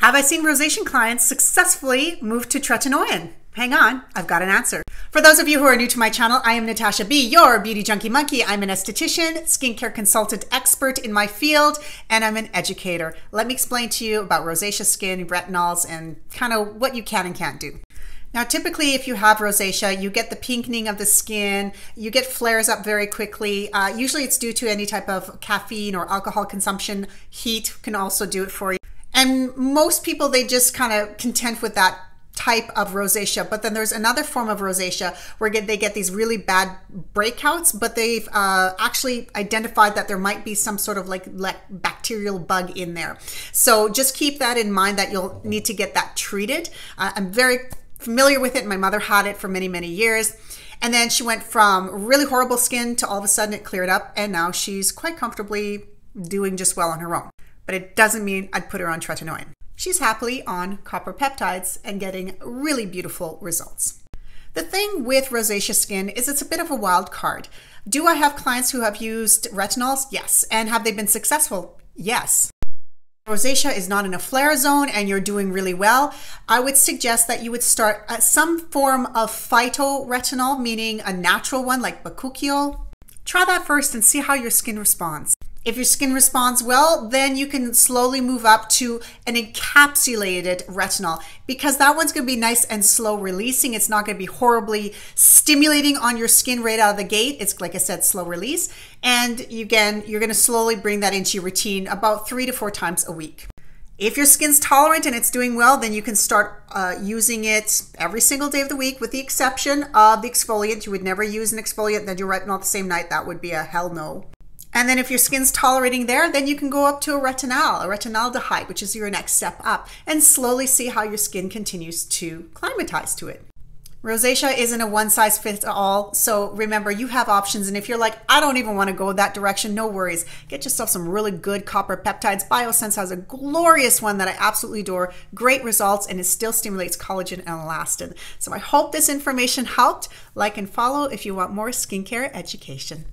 Have I seen rosacea clients successfully move to tretinoin? Hang on, I've got an answer. For those of you who are new to my channel, I am Natasha B, your beauty junky monkey. I'm an esthetician, skincare consultant expert in my field, and I'm an educator. Let me explain to you about rosacea skin, retinols, and kind of what you can and can't do. Now, typically, if you have rosacea, you get the pinkening of the skin, you get flares up very quickly. Uh, usually, it's due to any type of caffeine or alcohol consumption. Heat can also do it for you. And most people, they just kind of content with that type of rosacea. But then there's another form of rosacea where they get these really bad breakouts, but they've uh, actually identified that there might be some sort of like, bacterial bug in there. So just keep that in mind that you'll need to get that treated. Uh, I'm very familiar with it. My mother had it for many, many years. And then she went from really horrible skin to all of a sudden it cleared up. And now she's quite comfortably doing just well on her own but it doesn't mean I'd put her on tretinoin. She's happily on copper peptides and getting really beautiful results. The thing with rosacea skin is it's a bit of a wild card. Do I have clients who have used retinols? Yes. And have they been successful? Yes. Rosacea is not in a flare zone and you're doing really well. I would suggest that you would start at some form of phytoretinol, meaning a natural one like bakuchiol. Try that first and see how your skin responds. If your skin responds well, then you can slowly move up to an encapsulated retinol because that one's going to be nice and slow releasing. It's not going to be horribly stimulating on your skin right out of the gate. It's like I said, slow release. And you again, you're going to slowly bring that into your routine about three to four times a week. If your skin's tolerant and it's doing well, then you can start uh, using it every single day of the week, with the exception of the exfoliant. You would never use an exfoliant then do retinol the same night. That would be a hell no. And then if your skin's tolerating there, then you can go up to a retinol, a retinaldehyde, which is your next step up, and slowly see how your skin continues to climatize to it. Rosacea isn't a one size fits all. So remember, you have options. And if you're like, I don't even want to go that direction, no worries. Get yourself some really good copper peptides. Biossance has a glorious one that I absolutely adore. Great results, and it still stimulates collagen and elastin. So I hope this information helped. Like and follow if you want more skincare education.